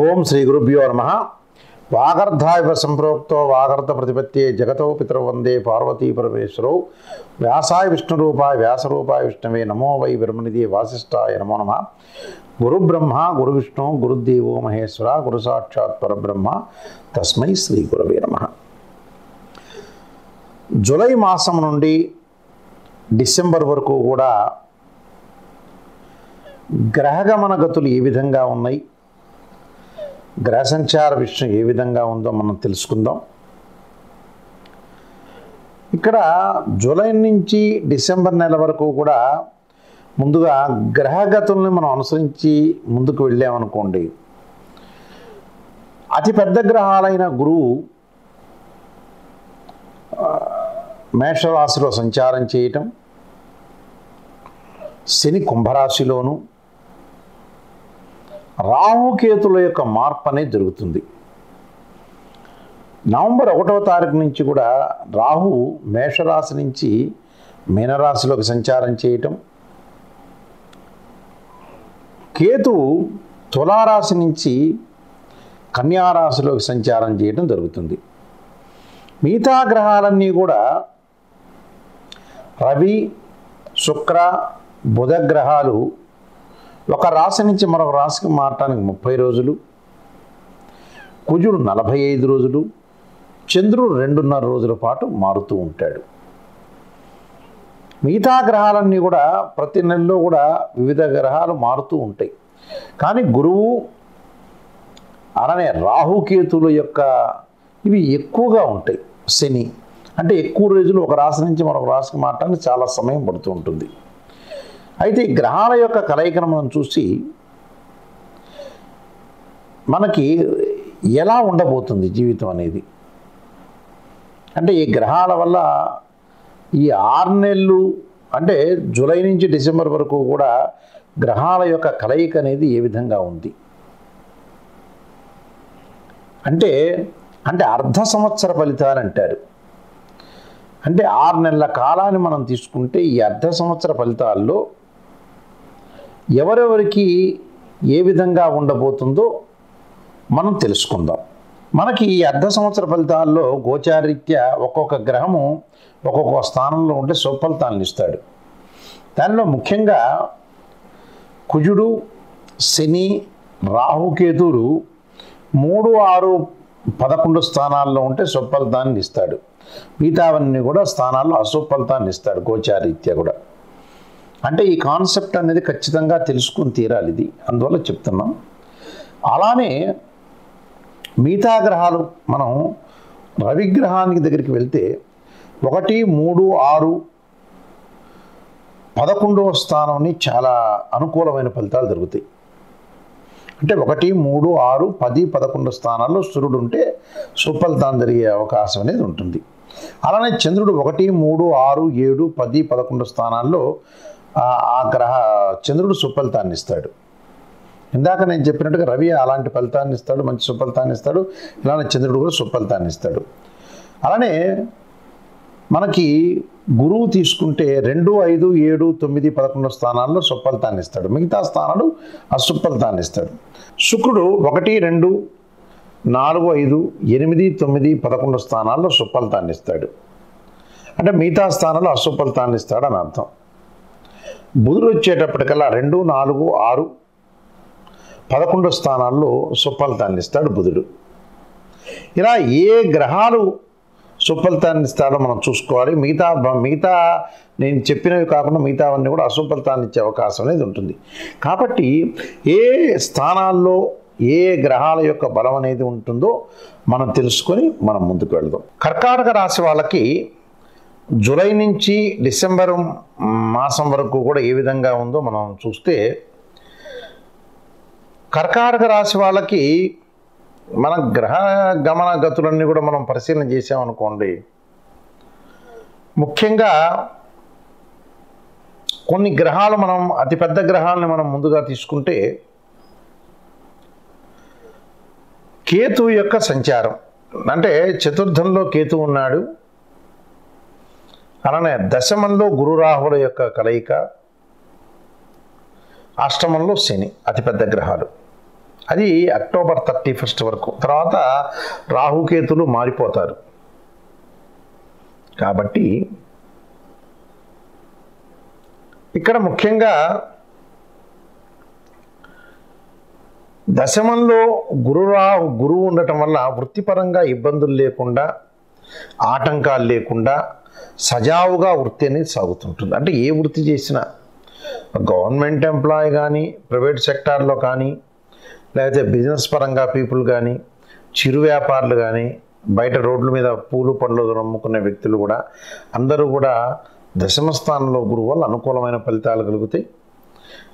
ఓం శ్రీ గురుభ్యో నమ. వాగర్ధాయ సంప్రోక్తో వాగర్ధ ప్రతిపత్తే జగతో పితృ వందే పార్వతీ పరమేశ్వరౌ. వ్యాసాయ విష్ణురూపాయ వ్యాసరూపాయ విష్ణవే నమో వై బ్రహ్మనిధి వాసిష్టాయ నమో నమ. గురుబ్రహ్మ గురువిష్ణు గురు విష్ణు గురుదేవో మహేశ్వర గురు సాక్షాత్ పరబ్రహ్మ. తస్మై శ్రీ గురవే నమ. జూలై మాసం నుండి డిసెంబర్ వరకు కూడా గ్రహగమన గతులు ఏ విధంగా ఉన్నాయి. గ్రహ సంచార విషయం ఏ విధంగా ఉందో మనం తెలుసుకుందాం. ఇక్కడ జూలై నుంచి డిసెంబర్ నెల వరకు కూడా ముందుగా గ్రహగతుల్ని మనం అనుసరించి ముందుకు వెళ్ళామనుకోండి. అతి పెద్ద గ్రహాలైన గురువు మేషరాశిలో సంచారం చేయటం శని కుంభరాశిలోను రాహుకేతుల యొక్క మార్పు అనేది జరుగుతుంది. నవంబర్ ఒకటవ తారీఖు నుంచి కూడా రాహు మేషరాశి నుంచి మీనరాశిలోకి సంచారం చేయటం. కేతు తులారాశి నుంచి కన్యారాశిలోకి సంచారం చేయటం జరుగుతుంది. మిగతా గ్రహాలన్నీ కూడా రవి శుక్ర బుధ గ్రహాలు ఒక రాశి నుంచి మరొక రాశికి మారటానికి ముప్పై రోజులు కుజుడు నలభై ఐదు రోజులు చంద్రుడు రెండున్నర రోజుల పాటు మారుతూ ఉంటాడు. మిగతా గ్రహాలన్నీ కూడా ప్రతి నెలలో కూడా వివిధ గ్రహాలు మారుతూ ఉంటాయి. కానీ గురువు అలానే రాహుకేతుల యొక్క ఇవి ఎక్కువగా ఉంటాయి. శని అంటే ఎక్కువ రోజులు ఒక రాశి నుంచి మరొక రాశికి మారటానికి చాలా సమయం పడుతూ ఉంటుంది. అయితే గ్రహాల యొక్క కలయికను మనం చూసి మనకి ఎలా ఉండబోతుంది జీవితం అనేది? అంటే ఈ గ్రహాల వల్ల ఈ ఆరు నెలలు అంటే జూలై నుంచి డిసెంబర్ వరకు కూడా గ్రహాల యొక్క కలయిక అనేది ఏ విధంగా ఉంది? అంటే అంటే అర్ధ సంవత్సర ఫలితాలు అంటారు. అంటే ఆరు నెలల కాలాన్ని మనం తీసుకుంటే ఈ అర్ధ సంవత్సర ఫలితాల్లో ఎవరెవరికి ఏ విధంగా ఉండబోతుందో మనం తెలుసుకుందాం. మనకి ఈ అర్ధ సంవత్సర ఫలితాల్లో గోచారీత్యా ఒక్కొక్క గ్రహము ఒక్కొక్క స్థానంలో ఉంటే సుఫలితాలను ఇస్తాడు. దానిలో ముఖ్యంగా కుజుడు శని రాహుకేతువులు మూడు ఆరు పదకొండు స్థానాల్లో ఉంటే సుఫలితాన్ని ఇస్తాడు. మిగతావన్నీ కూడా స్థానాల్లో అసుఫలితాన్ని ఇస్తాడు గోచారీత్యా కూడా. అంటే ఈ కాన్సెప్ట్ అనేది ఖచ్చితంగా తెలుసుకుని తీరాలి ఇది. అందువల్ల చెప్తున్నాం. అలానే మిగతా గ్రహాలు మనం రవిగ్రహానికి దగ్గరికి వెళ్తే ఒకటి మూడు ఆరు పదకొండవ స్థానంని చాలా అనుకూలమైన ఫలితాలు జరుగుతాయి అంటే ఒకటి మూడు ఆరు పది పదకొండు స్థానాల్లో సూర్యుడు ఉంటే సుఫలితాన్ని జరిగే అవకాశం అనేది ఉంటుంది. అలానే చంద్రుడు ఒకటి మూడు ఆరు ఏడు పది పదకొండు స్థానాల్లో ఆ- గ్రహ చంద్రుడు సుఫలితాన్ని ఇస్తాడు. ఇందాక నేను చెప్పినట్టుగా రవి అలాంటి ఫలితాన్ని ఇస్తాడు మంచి సుఫలితాన్ని ఇస్తాడు ఇలానే చంద్రుడు కూడా సుఫలితాన్ని ఇస్తాడు. అలానే మనకి గురువు తీసుకుంటే రెండు ఐదు ఏడు తొమ్మిది పదకొండు స్థానాల్లో సుఫలితాన్ని ఇస్తాడు. మిగతా స్థానాలు అసుఫలితాన్ని ఇస్తాడు. శుక్రుడు ఒకటి రెండు నాలుగు ఐదు ఎనిమిది తొమ్మిది పదకొండు స్థానాల్లో సుఫలితాన్ని ఇస్తాడు. అంటే మిగతా స్థానాల్లో అసుఫలితాన్ని ఇస్తాడు అని అర్థం. బుధుడు వచ్చేటప్పటికల్లా రెండు నాలుగు ఆరు పదకొండు స్థానాల్లో సుఫలితాన్ని ఇస్తాడు బుధుడు. ఇలా ఏ గ్రహాలు సుఫలితాన్ని ఇస్తాడో మనం చూసుకోవాలి. మిగతా మిగతా నేను చెప్పినవి కాకుండా మిగతావన్నీ కూడా అసుఫలితాన్ని ఇచ్చే అవకాశం అనేది ఉంటుంది. కాబట్టి ఏ స్థానాల్లో ఏ గ్రహాల యొక్క బలం అనేది ఉంటుందో మనం తెలుసుకొని మనం ముందుకు వెళ్దాం. కర్కాటక రాశి వాళ్ళకి జూలై నుంచి డిసెంబర్ మాసం వరకు కూడా ఏ విధంగా ఉందో మనం చూస్తే కర్కాటక రాశి వాళ్ళకి మన గ్రహ గమన గతులన్నీ కూడా మనం పరిశీలన చేసామనుకోండి ముఖ్యంగా కొన్ని గ్రహాలు మనం అతిపెద్ద గ్రహాలని మనం ముందుగా తీసుకుంటే కేతు యొక్క సంచారం. అంటే చతుర్థంలో కేతు ఉన్నాడు అలానే దశమంలో గురు రాహుల యొక్క కలయిక అష్టమంలో శని అతిపెద్ద గ్రహాలు. అది అక్టోబర్ థర్టీ ఫస్ట్ వరకు. తర్వాత రాహుకేతులు మారిపోతారు. కాబట్టి ఇక్కడ ముఖ్యంగా దశమంలో గురురా గురువు ఉండటం వల్ల వృత్తిపరంగా ఇబ్బందులు లేకుండా ఆటంకాలు లేకుండా సజావుగా వృత్తి అనేది సాగుతుంటుంది. అంటే ఏ వృత్తి చేసినా గవర్నమెంట్ ఎంప్లాయ్ కానీ ప్రైవేట్ సెక్టార్లో కానీ లేకపోతే బిజినెస్ పరంగా పీపుల్ కానీ చిరు వ్యాపారులు కానీ బయట రోడ్ల మీద పూలు పండ్లు అమ్ముకునే వ్యక్తులు కూడా అందరూ కూడా దశమ స్థానంలో గురువు వల్ల అనుకూలమైన ఫలితాలు కలుగుతాయి.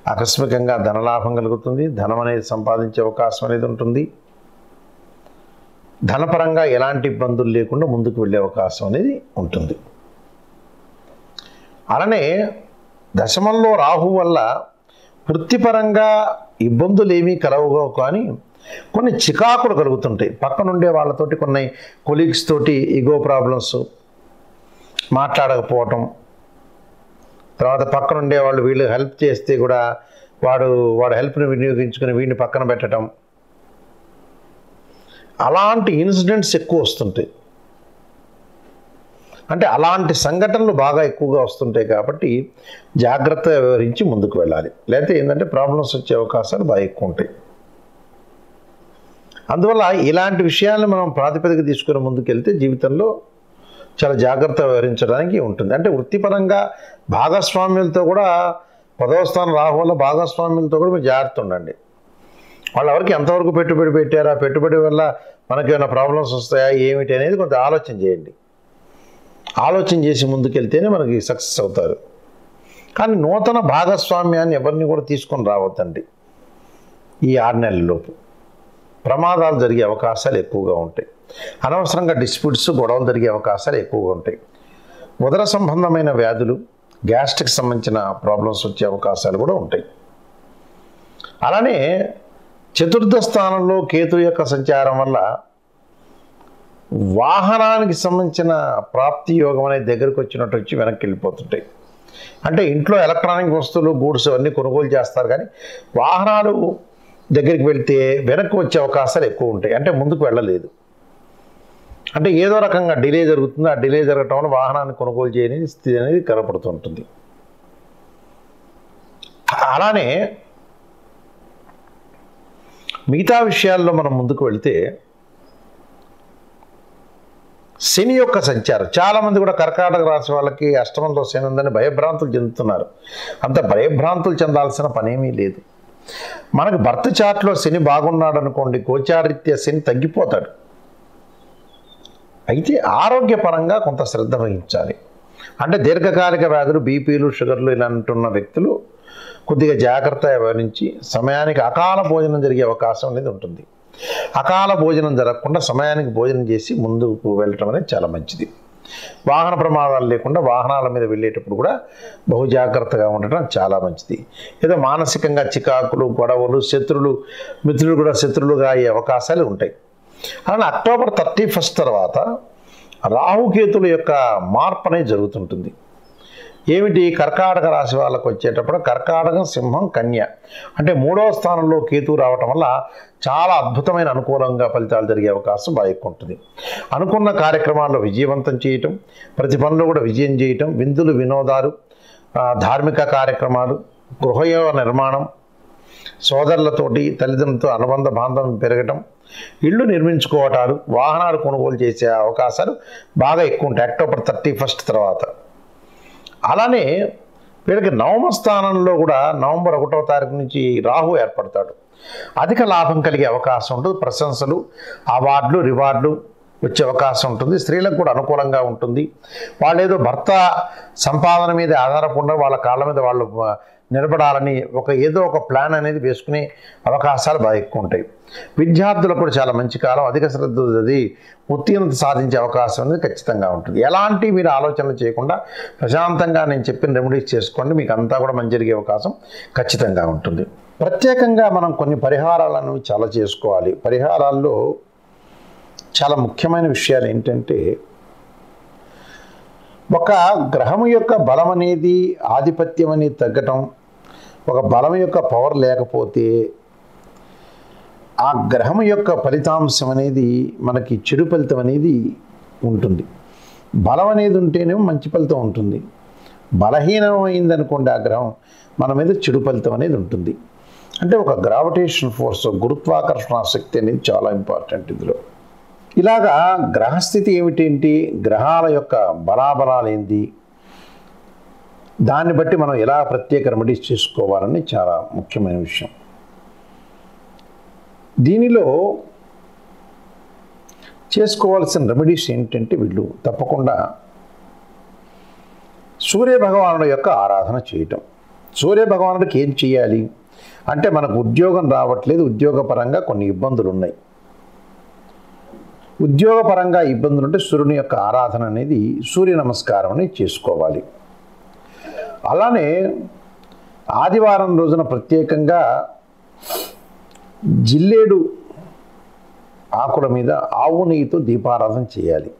ఆకస్మికంగా ధనలాభం కలుగుతుంది. ధనం అనేది సంపాదించే అవకాశం అనేది ఉంటుంది. ధనపరంగా ఎలాంటి ఇబ్బందులు లేకుండా ముందుకు వెళ్ళే అవకాశం అనేది ఉంటుంది. అలానే దశమంలో రాహు వల్ల వృత్తిపరంగా ఇబ్బందులు ఏమీ కలవుగా కానీ కొన్ని చికాకులు కలుగుతుంటాయి. పక్కనుండే వాళ్ళతోటి కొన్ని కొలీగ్స్ తోటి ఈగో ప్రాబ్లమ్స్ మాట్లాడకపోవటం తర్వాత పక్కనుండే వాళ్ళు వీళ్ళు హెల్ప్ చేస్తే కూడా వాడు వాడు హెల్ప్ని వినియోగించుకుని వీడిని పక్కన పెట్టడం అలాంటి ఇన్సిడెంట్స్ ఎక్కువ వస్తుంటాయి. అంటే అలాంటి సంఘటనలు బాగా ఎక్కువగా వస్తుంటాయి కాబట్టి జాగ్రత్త వివరించి ముందుకు వెళ్ళాలి. లేకపోతే ఏంటంటే ప్రాబ్లమ్స్ వచ్చే అవకాశాలు బాగా ఎక్కువ ఉంటాయి. అందువల్ల ఇలాంటి విషయాలను మనం ప్రాతిపదిక తీసుకుని ముందుకెళ్తే జీవితంలో చాలా జాగ్రత్త వ్యవహరించడానికి ఉంటుంది. అంటే వృత్తిపరంగా భాగస్వామ్యులతో కూడా పదవ స్థానం రాహు వల్ల భాగస్వామ్యులతో కూడా మీరు జాగ్రత్త ఉండండి. వాళ్ళు ఎవరికి ఎంతవరకు పెట్టుబడి పెట్టారా? పెట్టుబడి వల్ల మనకి ఏమైనా ప్రాబ్లమ్స్ వస్తాయా? ఏమిటి అనేది కొంత ఆలోచన చేయండి. ఆలోచన చేసి ముందుకెళ్తేనే మనకి సక్సెస్ అవుతారు. కానీ నూతన భాగస్వామ్యాన్ని ఎవరిని కూడా తీసుకొని రావద్దండి. ఈ ఆరు నెలలలోపు ప్రమాదాలు జరిగే అవకాశాలు ఎక్కువగా ఉంటాయి. అనవసరంగా డిస్ప్యూట్స్ గొడవలు జరిగే అవకాశాలు ఎక్కువగా ఉంటాయి. ఉదర సంబంధమైన వ్యాధులు గ్యాస్ట్రిక్ సంబంధించిన ప్రాబ్లమ్స్ వచ్చే అవకాశాలు కూడా ఉంటాయి. అలానే చతుర్థ స్థానంలో కేతు యొక్క సంచారం వల్ల వాహనానికి సంబంధించిన ప్రాప్తి యోగం అనేది దగ్గరకు వచ్చినట్టు వచ్చి వెనక్కి వెళ్ళిపోతుంటాయి. అంటే ఇంట్లో ఎలక్ట్రానిక్ వస్తువులు గూడ్స్ అన్నీ కొనుగోలు చేస్తారు కానీ వాహనాలు దగ్గరికి వెళ్తే వెనక్కి వచ్చే అవకాశాలు ఎక్కువ ఉంటాయి. అంటే ముందుకు వెళ్ళలేదు. అంటే ఏదో రకంగా డిలే జరుగుతుంది. ఆ డిలే జరగటం వల్ల వాహనాన్ని కొనుగోలు చేయని స్థితి అనేది కనపడుతుంటుంది. అలానే మిగతా విషయాల్లో మనం ముందుకు వెళితే శని యొక్క సంచారం. చాలామంది కూడా కర్కాటక రాశి వాళ్ళకి అష్టమంలో శని ఉందని భయభ్రాంతులు చెందుతున్నారు. అంత భయభ్రాంతులు చెందాల్సిన పనేమీ లేదు. మనకి భర్త చాట్లో శని బాగున్నాడు అనుకోండి గోచారిత్య శని తగ్గిపోతాడు. అయితే ఆరోగ్యపరంగా కొంత శ్రద్ధ వహించాలి. అంటే దీర్ఘకాలిక వ్యాధులు బీపీలు షుగర్లు ఇలాంటి ఉన్న వ్యక్తులు కొద్దిగా జాగ్రత్త వ్యవహరించి సమయానికి అకాల భోజనం జరిగే అవకాశం అనేది ఉంటుంది. అకాల భోజనం జరగకుండా సమయానికి భోజనం చేసి ముందుకు వెళ్ళటం అనేది చాలా మంచిది. వాహన ప్రమాదాలు లేకుండా వాహనాల మీద వెళ్ళేటప్పుడు కూడా బహు జాగ్రత్తగా ఉండటం చాలా మంచిది. ఏదో మానసికంగా చికాకులు గొడవలు శత్రులు మిత్రులు కూడా శత్రులుగా అయ్యే అవకాశాలు ఉంటాయి. అలానే అక్టోబర్ థర్టీ ఫస్ట్ తర్వాత రాహుకేతుల యొక్క మార్పు అనేది జరుగుతుంటుంది. ఏమిటి? కర్కాటక రాశి వాళ్ళకు వచ్చేటప్పుడు కర్కాటకం సింహం కన్య. అంటే మూడవ స్థానంలో కేతు రావటం వల్ల చాలా అద్భుతమైన అనుకూలంగా ఫలితాలు జరిగే అవకాశం బాగా ఎక్కువ ఉంటుంది. అనుకున్న కార్యక్రమాల్లో విజయవంతం చేయటం ప్రతి పనిలో కూడా విజయం చేయటం విందులు వినోదాలు ధార్మిక కార్యక్రమాలు గృహయోగ నిర్మాణం సోదరులతోటి తల్లిదండ్రులతో అనుబంధ బాంధవం పెరగటం ఇళ్ళు నిర్మించుకోవటాలు వాహనాలు కొనుగోలు చేసే అవకాశాలు బాగా ఎక్కువ ఉంటాయి. అక్టోబర్ థర్టీ ఫస్ట్ తర్వాత. అలానే వీళ్ళకి నవమ స్థానంలో కూడా నవంబర్ ఒకటో తారీఖు నుంచి రాహు ఏర్పడతాడు. అధిక లాభం కలిగే అవకాశం ఉంటుంది ప్రశంసలు అవార్డులు రివార్డులు వచ్చే అవకాశం ఉంటుంది. స్త్రీలకు కూడా అనుకూలంగా ఉంటుంది. వాళ్ళు ఏదో భర్త సంపాదన మీద ఆధారపడకుండా వాళ్ళ కాళ్ళ మీద వాళ్ళు నిలబడాలని ఒక ఏదో ఒక ప్లాన్ అనేది వేసుకునే అవకాశాలు బాగా ఎక్కువ ఉంటాయి. విద్యార్థులకు కూడా చాలా మంచి కాలం అధిక శ్రద్ధ అది ఉత్తీర్ణత సాధించే అవకాశం అనేది ఖచ్చితంగా ఉంటుంది. ఎలాంటి మీరు ఆలోచనలు చేయకుండా ప్రశాంతంగా నేను చెప్పిన రెమెడీస్ చేసుకోండి. మీకు అంతా కూడా మంచి జరిగే అవకాశం ఖచ్చితంగా ఉంటుంది. ప్రత్యేకంగా మనం కొన్ని పరిహారాలను చాలా చేసుకోవాలి. పరిహారాల్లో చాలా ముఖ్యమైన విషయాలు ఏంటంటే ఒక గ్రహం యొక్క బలం అనేది ఆధిపత్యం అనేది తగ్గటం ఒక బలం యొక్క పవర్ లేకపోతే ఆ గ్రహం యొక్క ఫలితాంశం అనేది మనకి చెడు ఫలితం అనేది ఉంటుంది. బలం అనేది ఉంటేనేమో మంచి ఫలితం ఉంటుంది. బలహీనమైంది అనుకోండి ఆ గ్రహం మన మీద చెడు ఫలితం అనేది ఉంటుంది. అంటే ఒక గ్రావిటేషన్ ఫోర్స్ గురుత్వాకర్షణ శక్తి అనేది చాలా ఇంపార్టెంట్ ఇందులో. ఇలాగా గ్రహస్థితి ఏమిటేంటి గ్రహాల యొక్క బలాబలాలు ఏంటి? దాన్ని బట్టి మనం ఎలా ప్రత్యేక రెమెడీస్ చేసుకోవాలని చాలా ముఖ్యమైన విషయం. దీనిలో చేసుకోవాల్సిన రెమెడీస్ ఏంటంటే వీళ్ళు తప్పకుండా సూర్యభగవానుడు యొక్క ఆరాధన చేయటం. సూర్యభగవానుడికి ఏం చేయాలి? అంటే మనకు ఉద్యోగం రావట్లేదు ఉద్యోగపరంగా కొన్ని ఇబ్బందులు ఉన్నాయి ఉద్యోగపరంగా ఇబ్బందులు ఉంటే సూర్యుని యొక్క ఆరాధన అనేది సూర్య నమస్కారం అనేది చేసుకోవాలి. అలానే ఆదివారం రోజున ప్రత్యేకంగా జిల్లేడు ఆకుల మీద ఆవు నెయ్యితో దీపారాధన చేయాలి.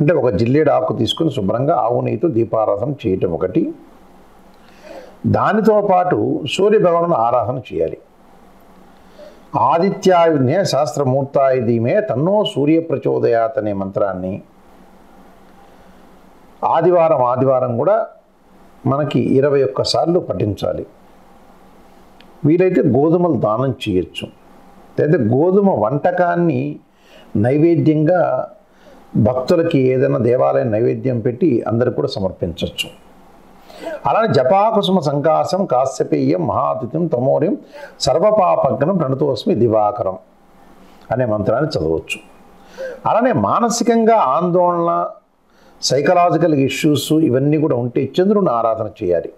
అంటే ఒక జిల్లేడు ఆకు తీసుకుని శుభ్రంగా ఆవు నెయ్యితో దీపారాధన చేయటం ఒకటి. దానితో పాటు సూర్య భగవాను ఆరాధన చేయాలి. ఆదిత్యాయుధ్నే శాస్త్రమూర్తాయుధీమే తన్నో సూర్య ప్రచోదయాత్ అనే మంత్రాన్ని ఆదివారం ఆదివారం కూడా మనకి ఇరవై ఒక్కసార్లు పఠించాలి. వీలైతే గోధుమలు దానం చేయొచ్చు. లేదా గోధుమ వంటకాన్ని నైవేద్యంగా భక్తులకి ఏదైనా దేవాలయం నైవేద్యం పెట్టి అందరికి కూడా సమర్పించవచ్చు అలానే జపాకుసుమ సంకాసం కాశ్యపేయం మహాతిథ్యం తమోర్యం సర్వపాపగ్నం ప్రణతోస్మి దివాకరం అనే మంత్రాన్ని చదవచ్చు. అలానే మానసికంగా ఆందోళన సైకలాజికల్ ఇష్యూస్ ఇవన్నీ కూడా ఉంటే చంద్రుని ఆరాధన చేయాలి.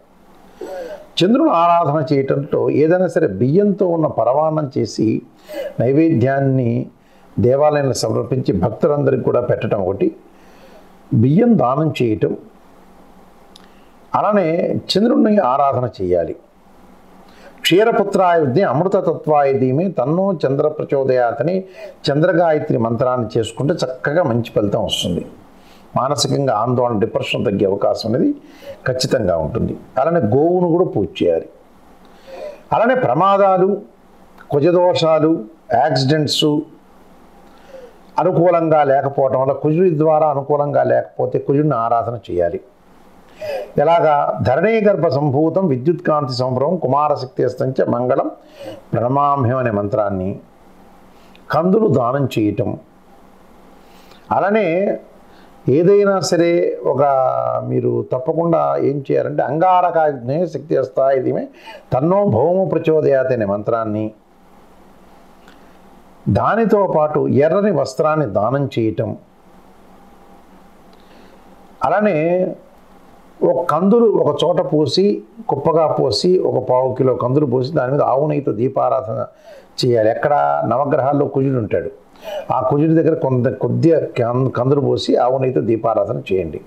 చంద్రుని ఆరాధన చేయటంతో ఏదైనా సరే బియ్యంతో ఉన్న పరమాన్నం చేసి నైవేద్యాన్ని దేవాలయంలో సమర్పించి భక్తులందరికీ కూడా పెట్టడం ఒకటి. బియ్యం దానం చేయటం. అలానే చంద్రుణ్ణి ఆరాధన చేయాలి. క్షీరపుత్రాయుధి అమృతతత్వాయుధీమే తన్నో చంద్ర ప్రచోదయాతని చంద్రగాయత్రి మంత్రాన్ని చేసుకుంటే చక్కగా మంచి ఫలితం వస్తుంది. మానసికంగా ఆందోళన డిప్రెషన్ తగ్గే అవకాశం అనేది ఖచ్చితంగా ఉంటుంది. అలానే గోవును కూడా పూజ చేయాలి. అలానే ప్రమాదాలు కుజదోషాలు యాక్సిడెంట్స్ అనుకూలంగా లేకపోవటం వల్ల కుజుడి ద్వారా అనుకూలంగా లేకపోతే కుజుడిని ఆరాధన చేయాలి. ఎలాగా? ధరణీ గర్భ సంభూతం విద్యుత్ కాంతి సంభ్రమం కుమారశక్తి అస్తంచ మంగళం ప్రణమామ్యం అనే మంత్రాన్ని కందులు దానం చేయటం. అలానే ఏదైనా సరే ఒక మీరు తప్పకుండా ఏం చేయాలంటే అంగారకాగ్నే శక్తి అస్థాయిదిమే తన్నో భౌమ ప్రచోదయాత్ అనే మంత్రాన్ని దానితో పాటు ఎర్రని వస్త్రాన్ని దానం చేయటం. అలానే ఒక కందులు ఒక చోట పోసి కుప్పగా పోసి ఒక పావు కిలో కందులు పోసి దాని మీద ఆవు నెయ్యితో దీపారాధన చేయాలి. ఎక్కడ నవగ్రహాల్లో కుజుడు ఉంటాడు. ఆ కుజుడి దగ్గర కొంత కొద్దిగా కం- కందులు పోసి ఆవునైతే దీపారాధన చేయండి.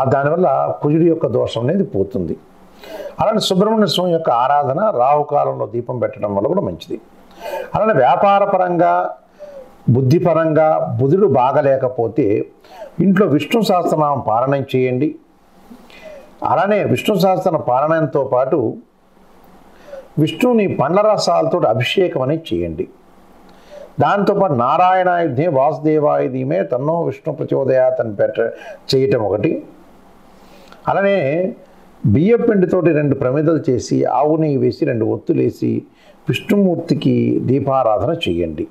ఆ దానివల్ల కుజుడి యొక్క దోషం అనేది పోతుంది. అలానే సుబ్రహ్మణ్య స్వామి యొక్క ఆరాధన రాహుకాలంలో దీపం పెట్టడం వల్ల కూడా మంచిది. అలానే వ్యాపారపరంగా బుద్ధిపరంగా బుధుడు బాగలేకపోతే ఇంట్లో విష్ణు సహస్రనామం పారాయణం చేయండి. అలానే విష్ణు సహస్ర పారాయణంతో పాటు విష్ణువుని పండ్ల రసాలతో అభిషేకం అనేది చేయండి. దాంతోపాటు నారాయణాయుధే వాసుదేవాయుధ్యమే తన్నో విష్ణు ప్రచోదయాత్ అని పెట్ట చేయటం ఒకటి. అలానే బియ్యపిండితోటి రెండు ప్రమిదలు చేసి ఆవు నెయ్యి వేసి రెండు ఒత్తులేసి విష్ణుమూర్తికి దీపారాధన చేయండి.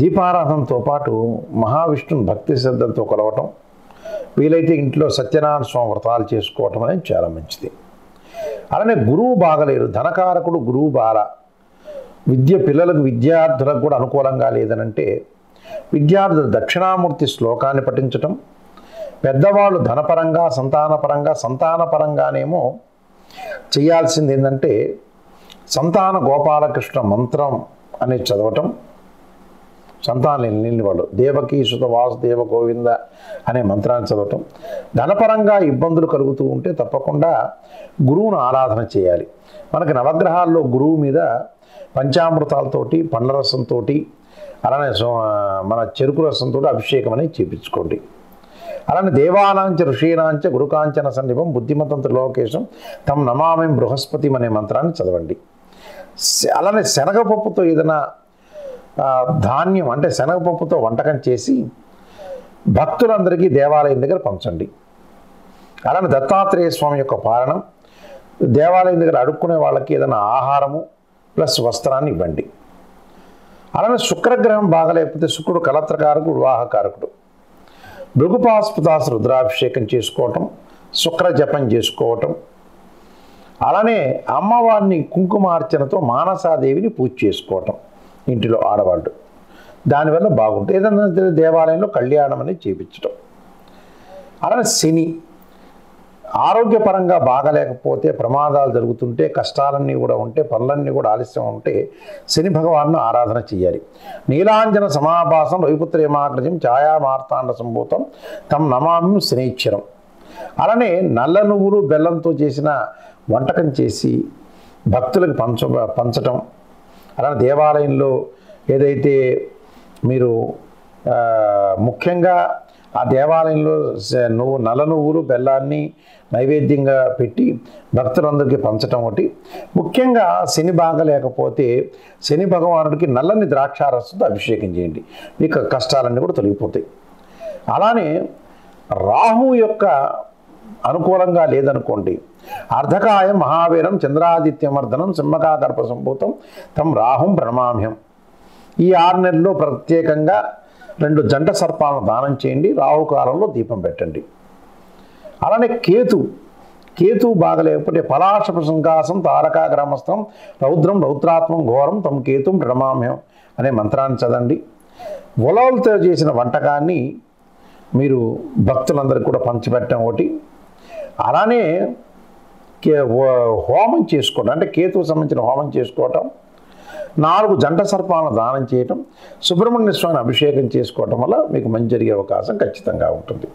దీపారాధనతో పాటు మహావిష్ణుని భక్తి శ్రద్ధలతో కొలవటం వీలైతే ఇంట్లో సత్యనారాయణ స్వామి వ్రతాలు చేసుకోవటం అనేది చాలా మంచిది. అలానే గురువు బాగలేరు ధనకారకుడు గురువు బాల. విద్య పిల్లలకు విద్యార్థులకు కూడా అనుకూలంగా లేదనంటే విద్యార్థులు దక్షిణామూర్తి శ్లోకాన్ని పఠించటం పెద్దవాళ్ళు ధనపరంగా సంతానపరంగా సంతానపరంగానేమో చేయాల్సింది ఏంటంటే సంతాన గోపాలకృష్ణ మంత్రం అనేది చదవటం. సంతానం లేని వాళ్ళు దేవకీ సుత వాసుదేవ గోవింద అనే మంత్రాన్ని చదవటం. ధనపరంగా ఇబ్బందులు కలుగుతూ ఉంటే తప్పకుండా గురువును ఆరాధన చేయాలి. మనకి నవగ్రహాల్లో గురువు మీద పంచామృతాలతోటి పండ్ల రసంతో అలానే సో- మన చెరుకు రసంతో అభిషేకం అనేది చేపించుకోండి. అలానే దేవానాంచ ఋషీనాంచ గురుకాంచన సన్నిభం బుద్ధిమంతం లోకేశం తమ నమామి బృహస్పతి అనే మంత్రాన్ని చదవండి. శ- అలానే శనగపప్పుతో ఏదైనా ధాన్యం అంటే శనగపప్పుతో వంటకం చేసి భక్తులందరికీ దేవాలయం దగ్గర పంచండి. అలానే దత్తాత్రేయ స్వామి యొక్క పాలన దేవాలయం దగ్గర అడుక్కునే వాళ్ళకి ఏదైనా ఆహారము ప్లస్ వస్త్రాన్ని ఇవ్వండి. అలానే శుక్రగ్రహం బాగలేకపోతే శుక్రుడు కలత్రకారకుడు వివాహకారకుడు భృగుపాస్పదాస రుద్రాభిషేకం చేసుకోవటం శుక్ర జపం చేసుకోవటం. అలానే అమ్మవారిని కుంకుమార్చనతో మానసాదేవిని పూజ చేసుకోవటం ఇంటిలో ఆడవాళ్ళు. దానివల్ల బాగుంటుంది. ఏదైనా దేవాలయంలో కళ్యాణం అనేది చేపించటం. అలానే శని ఆరోగ్యపరంగా బాగలేకపోతే ప్రమాదాలు జరుగుతుంటే కష్టాలన్నీ కూడా ఉంటే పనులన్నీ కూడా ఆలస్యం ఉంటే శని భగవాన్ను ఆరాధన చేయాలి నీలాంజన సమాభాసం రవిపుత్రేమాగ్రజం ఛాయామార్తాండ సంభూతం తమ నమామి శనీక్షరం అలానే నల్ల నువ్వులు బెల్లంతో చేసిన వంటకం చేసి భక్తులకు పంచ పంచటం. అలానే దేవాలయంలో ఏదైతే మీరు ముఖ్యంగా ఆ దేవాలయంలో నువ్వు నల్ల నువ్వులు బెల్లాన్ని నైవేద్యంగా పెట్టి భక్తులందరికీ పంచటం ఒకటి. ముఖ్యంగా శని బాగా లేకపోతే శని భగవానుడికి నల్లని ద్రాక్షారసంతో అభిషేకం చేయండి. మీకు కష్టాలన్నీ కూడా తొలగిపోతాయి. అలానే రాహు యొక్క అనుకూలంగా లేదనుకోండి. అర్ధకాయం మహావీరం చంద్రాదిత్యమర్దనం సింహకాకర్ప సంభూతం తం రాహుం ప్రణమామ్యం. ఈ ఆరు నెలల్లో ప్రత్యేకంగా రెండు జంట సర్పాలను దానం చేయండి రాహుకాలంలో దీపం పెట్టండి. అలానే కేతు కేతు బాగలేకపోతే పలాశ సంకాసం తారకా గ్రామస్థం రౌద్రం రౌద్రాత్మం ఘోరం తమ కేతుం ప్రణమామ్యం అనే మంత్రాన్ని చదండి. ఉలవలతో చేసిన వంటకాన్ని మీరు భక్తులందరికీ కూడా పంచిపెట్టడం ఒకటి. అలానే కే హోమం చేసుకోవడం అంటే కేతువు సంబంధించిన హోమం చేసుకోవటం నాలుగు జంట సర్పాలను దానం చేయటం సుబ్రహ్మణ్య స్వామిని అభిషేకం చేసుకోవటం వల్ల మీకు మంచి జరిగే అవకాశం ఖచ్చితంగా ఉంటుంది.